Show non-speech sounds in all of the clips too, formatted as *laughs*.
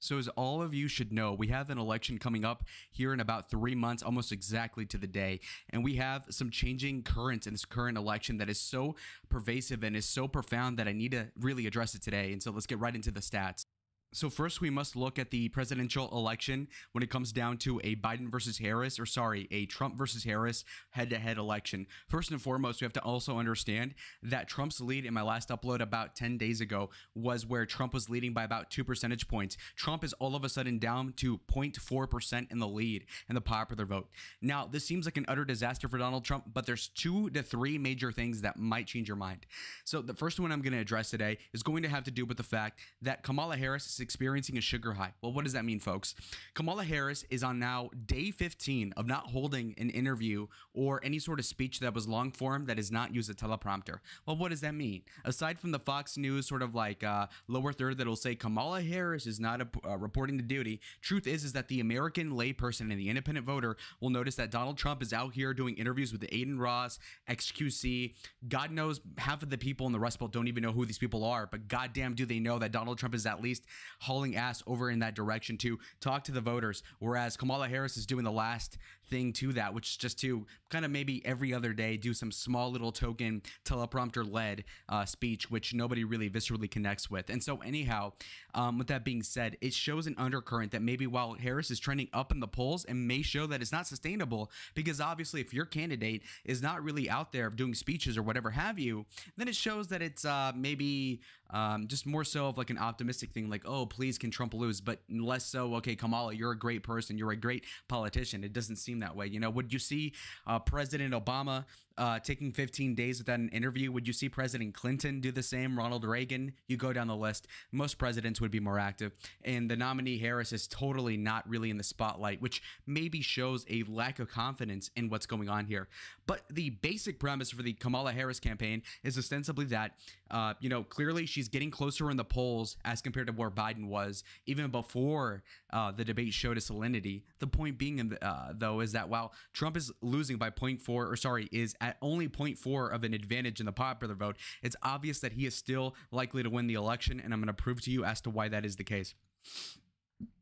So, as all of you should know, we have an election coming up here in about three months, almost exactly to the day. And we have some changing currents in this current election that is so pervasive and is so profound that I need to really address it today. And so, let's get right into the stats. So first, we must look at the presidential election when it comes down to a Biden versus Harris, or sorry, a Trump versus Harris head-to-head election. First and foremost, we have to also understand that Trump's lead in my last upload about 10 days ago was where Trump was leading by about two percentage points. Trump is all of a sudden down to 0.4% in the lead in the popular vote. Now, this seems like an utter disaster for Donald Trump, but there's two to three major things that might change your mind. So the first one I'm going to address today is going to have to do with the fact that Kamala Harris experiencing a sugar high. Well, what does that mean, folks? Kamala Harris is on now day 15 of not holding an interview or any sort of speech that was long form that is not use a teleprompter. Well, what does that mean? Aside from the Fox News sort of like uh, lower third that'll say Kamala Harris is not a, uh, reporting to duty, truth is is that the American layperson and the independent voter will notice that Donald Trump is out here doing interviews with Adin Ross, XQC. God knows half of the people in the Rust Belt don't even know who these people are, but goddamn do they know that Donald Trump is at least hauling ass over in that direction to talk to the voters. Whereas Kamala Harris is doing the last thing to that, which is just to kind of maybe every other day do some small little token teleprompter led uh, speech, which nobody really viscerally connects with. And so, anyhow, um, with that being said, it shows an undercurrent that maybe while Harris is trending up in the polls and may show that it's not sustainable, because obviously, if your candidate is not really out there doing speeches or whatever have you, then it shows that it's uh, maybe um, just more so of like an optimistic thing, like, oh, please, can Trump lose? But less so, okay, Kamala, you're a great person, you're a great politician. It doesn't seem that way. You know, would you see uh, President Obama uh, taking 15 days without an interview? Would you see President Clinton do the same? Ronald Reagan? You go down the list. Most presidents would be more active. And the nominee Harris is totally not really in the spotlight, which maybe shows a lack of confidence in what's going on here. But the basic premise for the Kamala Harris campaign is ostensibly that, uh, you know, clearly she's getting closer in the polls as compared to where Biden was even before uh, the debate showed a salinity. The point being, uh, though, is that while Trump is losing by 0.4, or sorry, is at only 0.4 of an advantage in the popular vote, it's obvious that he is still likely to win the election. And I'm going to prove to you as to why that is the case.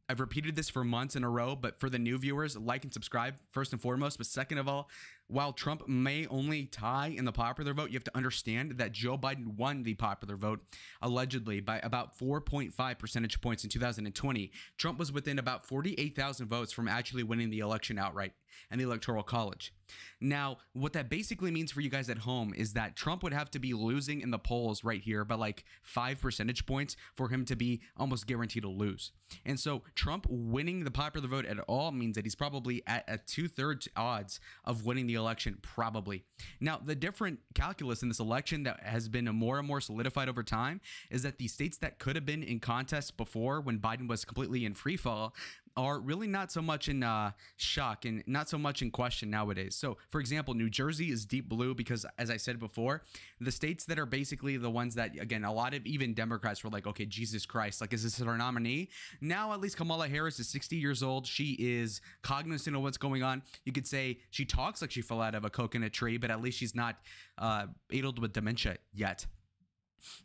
I've repeated this for months in a row, but for the new viewers, like and subscribe first and foremost. But second of all, while Trump may only tie in the popular vote, you have to understand that Joe Biden won the popular vote allegedly by about 4.5 percentage points in 2020. Trump was within about 48,000 votes from actually winning the election outright and the Electoral College. Now, what that basically means for you guys at home is that Trump would have to be losing in the polls right here by like five percentage points for him to be almost guaranteed to lose. And so, Trump winning the popular vote at all means that he's probably at a two thirds odds of winning the election, probably. Now, the different calculus in this election that has been more and more solidified over time is that the states that could have been in contest before when Biden was completely in free fall are really not so much in uh, shock and not so much in question nowadays. So, for example, New Jersey is deep blue because, as I said before, the states that are basically the ones that, again, a lot of even Democrats were like, okay, Jesus Christ, like, is this our nominee? Now, at least Kamala Harris is 60 years old. She is cognizant of what's going on. You could say she talks like she fell out of a coconut tree, but at least she's not uh, addled with dementia yet.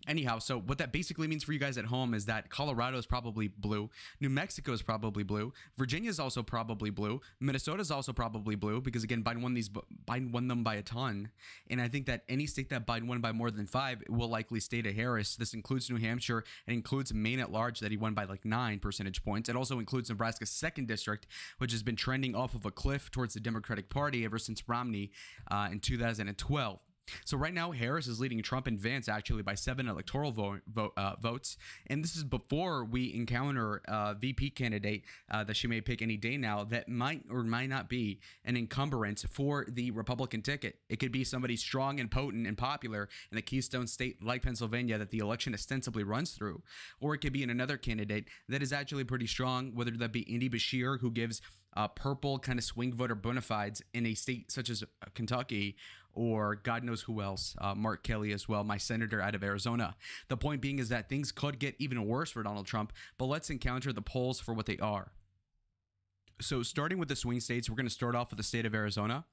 Anyhow, so what that basically means for you guys at home is that Colorado is probably blue, New Mexico is probably blue, Virginia is also probably blue, Minnesota is also probably blue because again Biden won these Biden won them by a ton, and I think that any state that Biden won by more than five will likely stay to Harris. This includes New Hampshire, it includes Maine at large that he won by like nine percentage points. It also includes Nebraska's second district, which has been trending off of a cliff towards the Democratic Party ever since Romney uh, in 2012. So right now, Harris is leading Trump and Vance actually by seven electoral vote, vote uh, votes, and this is before we encounter a VP candidate uh, that she may pick any day now that might or might not be an encumbrance for the Republican ticket. It could be somebody strong and potent and popular in a Keystone state like Pennsylvania that the election ostensibly runs through, or it could be in another candidate that is actually pretty strong, whether that be Andy Beshear, who gives uh, purple kind of swing voter bona fides in a state such as uh, Kentucky, or God knows who else, uh, Mark Kelly as well, my senator out of Arizona. The point being is that things could get even worse for Donald Trump, but let's encounter the polls for what they are. So, starting with the swing states, we're going to start off with the state of Arizona.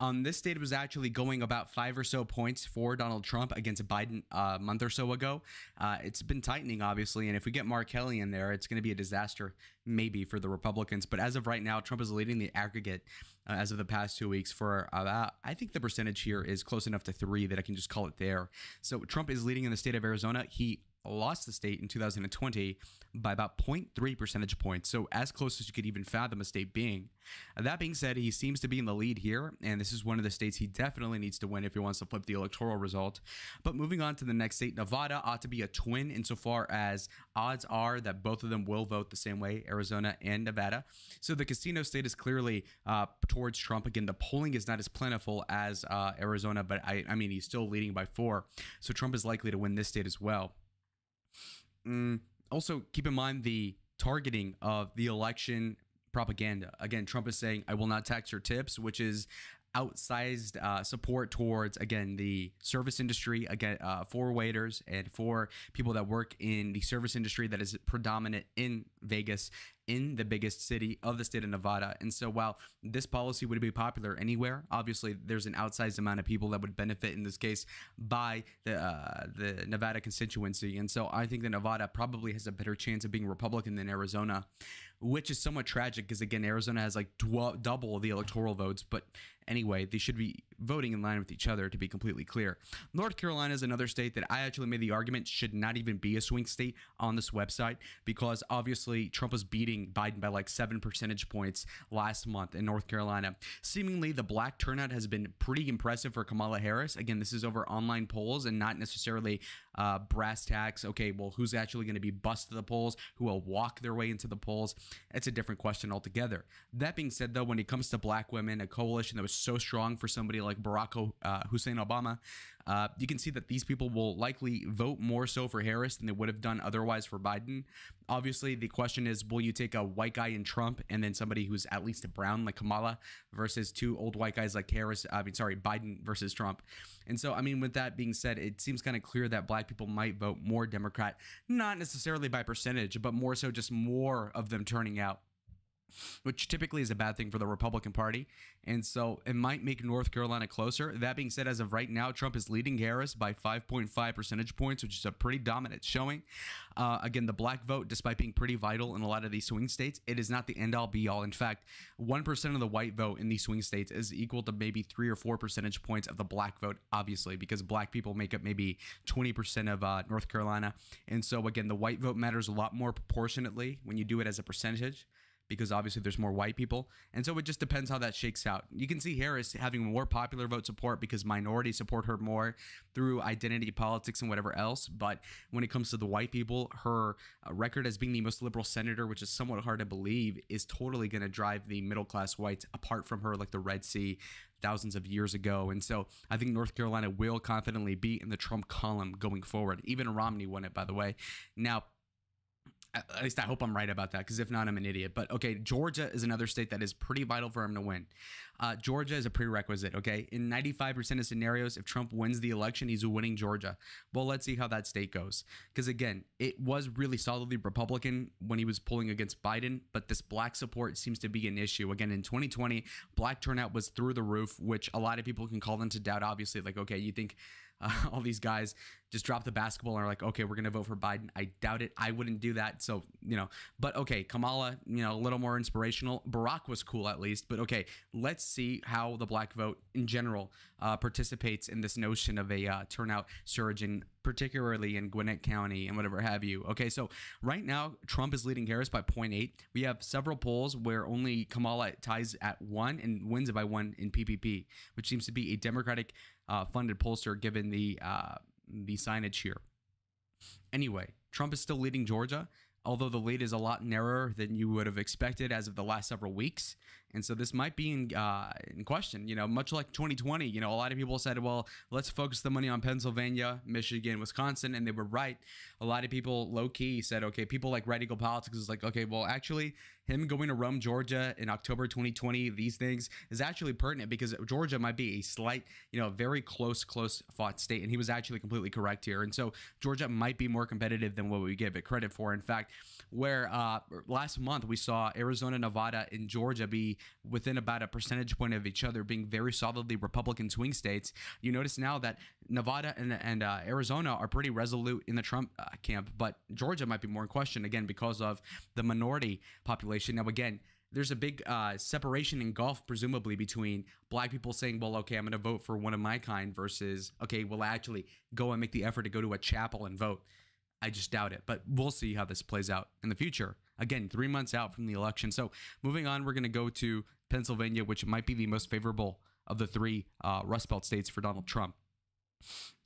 Um, this state was actually going about five or so points for Donald Trump against Biden uh, a month or so ago. Uh, it's been tightening, obviously, and if we get Mark Kelly in there, it's going to be a disaster, maybe for the Republicans. But as of right now, Trump is leading the aggregate uh, as of the past two weeks for about, I think the percentage here is close enough to three that I can just call it there. So, Trump is leading in the state of Arizona. He lost the state in 2020 by about 0.3 percentage points, so as close as you could even fathom a state being. That being said, he seems to be in the lead here, and this is one of the states he definitely needs to win if he wants to flip the electoral result. But moving on to the next state, Nevada ought to be a twin insofar as odds are that both of them will vote the same way, Arizona and Nevada. So the casino state is clearly uh, towards Trump. Again, the polling is not as plentiful as uh, Arizona, but I, I mean, he's still leading by four. So Trump is likely to win this state as well. Mm, also, keep in mind the targeting of the election propaganda. Again, Trump is saying, I will not tax your tips, which is outsized uh, support towards again the service industry again uh, for waiters and for people that work in the service industry that is predominant in Vegas in the biggest city of the state of Nevada. And so while this policy would be popular anywhere, obviously there's an outsized amount of people that would benefit in this case by the uh, the Nevada constituency. And so I think that Nevada probably has a better chance of being Republican than Arizona, which is somewhat tragic because again Arizona has like double the electoral votes, but anyway, they should be voting in line with each other to be completely clear. North Carolina is another state that I actually made the argument should not even be a swing state on this website because obviously Trump was beating Biden by like seven percentage points last month in North Carolina. Seemingly, the black turnout has been pretty impressive for Kamala Harris. Again, this is over online polls and not necessarily uh, brass tacks. Okay, well, who's actually going to be bust to the polls? Who will walk their way into the polls? It's a different question altogether. That being said, though, when it comes to black women, a coalition that was so strong for somebody like Barack uh, Hussein Obama, uh, you can see that these people will likely vote more so for Harris than they would have done otherwise for Biden. Obviously, the question is will you take a white guy in Trump and then somebody who's at least a brown like Kamala versus two old white guys like Harris? I mean, sorry, Biden versus Trump. And so, I mean, with that being said, it seems kind of clear that black people might vote more Democrat, not necessarily by percentage, but more so just more of them turning out which typically is a bad thing for the Republican Party. And so it might make North Carolina closer. That being said, as of right now, Trump is leading Harris by 5.5 percentage points, which is a pretty dominant showing. Uh, again, the black vote, despite being pretty vital in a lot of these swing states, it is not the end all be all. In fact, 1% of the white vote in these swing states is equal to maybe three or four percentage points of the black vote, obviously, because black people make up maybe 20% of uh, North Carolina. And so, again, the white vote matters a lot more proportionately when you do it as a percentage because obviously there's more white people. And so it just depends how that shakes out. You can see Harris having more popular vote support because minorities support her more through identity politics and whatever else. But when it comes to the white people, her uh, record as being the most liberal senator, which is somewhat hard to believe, is totally going to drive the middle class whites apart from her like the Red Sea thousands of years ago. And so I think North Carolina will confidently be in the Trump column going forward. Even Romney won it, by the way. Now, at least I hope I'm right about that, because if not, I'm an idiot. But okay, Georgia is another state that is pretty vital for him to win. Uh, Georgia is a prerequisite, okay? In 95% of scenarios, if Trump wins the election, he's winning Georgia. Well, let's see how that state goes. Because again, it was really solidly Republican when he was pulling against Biden, but this black support seems to be an issue. Again, in 2020, black turnout was through the roof, which a lot of people can call into doubt, obviously. Like, okay, you think uh, *laughs* all these guys just drop the basketball and are like, okay, we're going to vote for Biden. I doubt it. I wouldn't do that. So, you know, but okay, Kamala, you know, a little more inspirational. Barack was cool at least. But okay, let's see how the black vote in general uh, participates in this notion of a uh, turnout surge in particularly in Gwinnett County and whatever have you. Okay, so right now Trump is leading Harris by 0.8. We have several polls where only Kamala ties at one and wins it by one in PPP, which seems to be a Democratic uh, funded pollster given the uh, the signage here. Anyway, Trump is still leading Georgia, although the lead is a lot narrower than you would have expected as of the last several weeks. And so this might be in, uh, in question, you know, much like 2020. You know, a lot of people said, well, let's focus the money on Pennsylvania, Michigan, Wisconsin. And they were right. A lot of people low key said, okay, people like Radical Politics is like, okay, well, actually, him going to Rome, Georgia in October 2020, these things is actually pertinent because Georgia might be a slight, you know, very close, close fought state. And he was actually completely correct here. And so Georgia might be more competitive than what we give it credit for. In fact, where uh, last month we saw Arizona, Nevada, and Georgia be within about a percentage point of each other, being very solidly Republican swing states. You notice now that Nevada and, and uh, Arizona are pretty resolute in the Trump uh, camp, but Georgia might be more in question again because of the minority population. Now, again, there's a big uh, separation in gulf, presumably, between black people saying, well, okay, I'm going to vote for one of my kind versus, okay, well, actually go and make the effort to go to a chapel and vote. I just doubt it, but we'll see how this plays out in the future. Again, three months out from the election. So moving on, we're going to go to Pennsylvania, which might be the most favorable of the three uh, Rust Belt states for Donald Trump.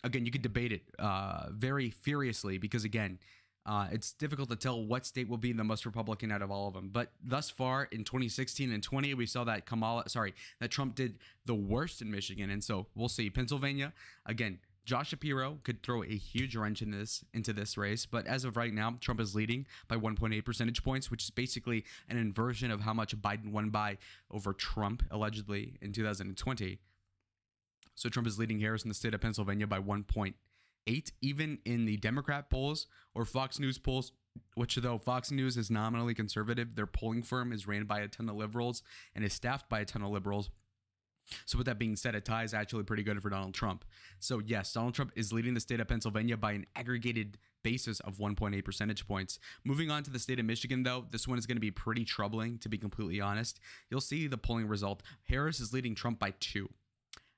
Again, you could debate it uh, very furiously because, again, uh, it's difficult to tell what state will be the most Republican out of all of them. But thus far in 2016 and 20, we saw that Kamala, sorry, that Trump did the worst in Michigan. And so we'll see. Pennsylvania, again, Josh Shapiro could throw a huge wrench in this into this race, but as of right now, Trump is leading by 1.8 percentage points, which is basically an inversion of how much Biden won by over Trump allegedly in 2020. So Trump is leading Harris in the state of Pennsylvania by 1.8 even in the Democrat polls or Fox News polls, which though Fox News is nominally conservative, their polling firm is ran by a ton of liberals and is staffed by a ton of liberals. So with that being said, a tie is actually pretty good for Donald Trump. So yes, Donald Trump is leading the state of Pennsylvania by an aggregated basis of 1.8 percentage points. Moving on to the state of Michigan, though, this one is going to be pretty troubling, to be completely honest. You'll see the polling result. Harris is leading Trump by two.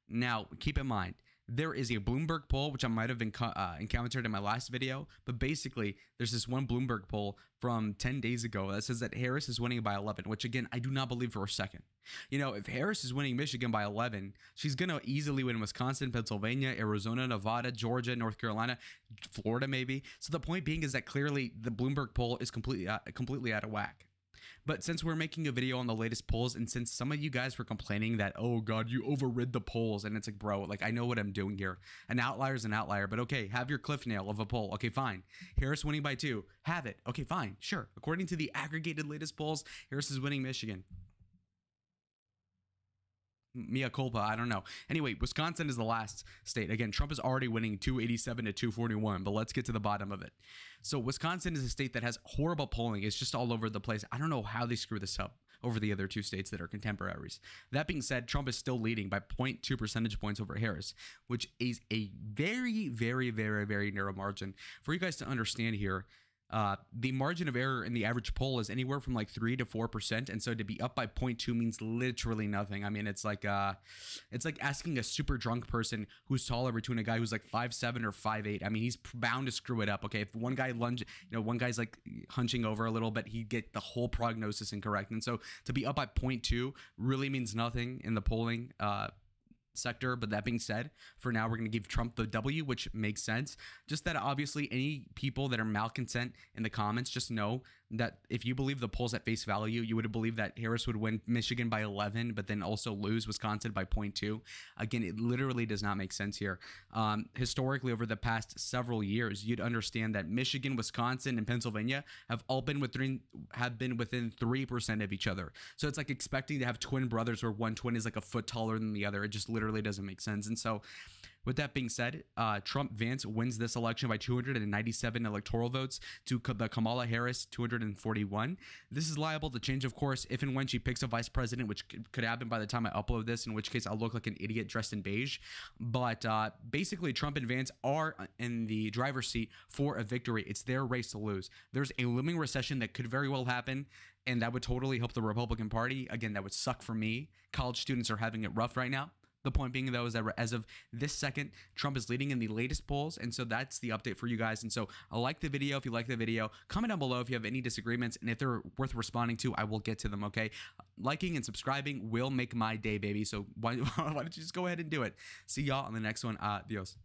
Now, keep in mind, there is a Bloomberg poll, which I might have uh, encountered in my last video, but basically, there's this one Bloomberg poll from 10 days ago that says that Harris is winning by 11, which again, I do not believe for a second. You know, if Harris is winning Michigan by 11, she's going to easily win Wisconsin, Pennsylvania, Arizona, Nevada, Georgia, North Carolina, Florida, maybe. So the point being is that clearly the Bloomberg poll is completely, uh, completely out of whack. But since we're making a video on the latest polls, and since some of you guys were complaining that, oh God, you overrid the polls, and it's like, bro, like I know what I'm doing here. An outlier is an outlier, but okay, have your cliff nail of a poll. Okay, fine. Harris winning by two. Have it. Okay, fine. Sure. According to the aggregated latest polls, Harris is winning Michigan. Mia culpa, I don't know. Anyway, Wisconsin is the last state. Again, Trump is already winning 287 to 241, but let's get to the bottom of it. So, Wisconsin is a state that has horrible polling. It's just all over the place. I don't know how they screw this up over the other two states that are contemporaries. That being said, Trump is still leading by 0.2 percentage points over Harris, which is a very, very, very, very narrow margin. For you guys to understand here, uh, the margin of error in the average poll is anywhere from like three to four percent, and so to be up by 0.2 means literally nothing. I mean, it's like uh, it's like asking a super drunk person who's taller between a guy who's like five seven or five eight. I mean, he's bound to screw it up. Okay, if one guy lunge, you know, one guy's like hunching over a little bit, he'd get the whole prognosis incorrect, and so to be up by 0.2 really means nothing in the polling. Uh, sector. But that being said, for now, we're going to give Trump the W, which makes sense. Just that obviously, any people that are malcontent in the comments, just know that if you believe the polls at face value, you would have believed that Harris would win Michigan by 11, but then also lose Wisconsin by 0.2. Again, it literally does not make sense here. Um, historically, over the past several years, you'd understand that Michigan, Wisconsin, and Pennsylvania have all been within have been within three percent of each other. So it's like expecting to have twin brothers where one twin is like a foot taller than the other. It just literally doesn't make sense. And so with that being said, uh, Trump Vance wins this election by 297 electoral votes to the Kamala Harris 241. This is liable to change, of course, if and when she picks a vice president, which could happen by the time I upload this, in which case I'll look like an idiot dressed in beige. But uh, basically, Trump and Vance are in the driver's seat for a victory. It's their race to lose. There's a looming recession that could very well happen and that would totally help the Republican Party. Again, that would suck for me. College students are having it rough right now. The point being, though, is that as of this second, Trump is leading in the latest polls. And so that's the update for you guys. And so I like the video. If you like the video, comment down below if you have any disagreements. And if they're worth responding to, I will get to them, okay? Liking and subscribing will make my day, baby. So why, *laughs* why don't you just go ahead and do it? See y'all on the next one. Adios.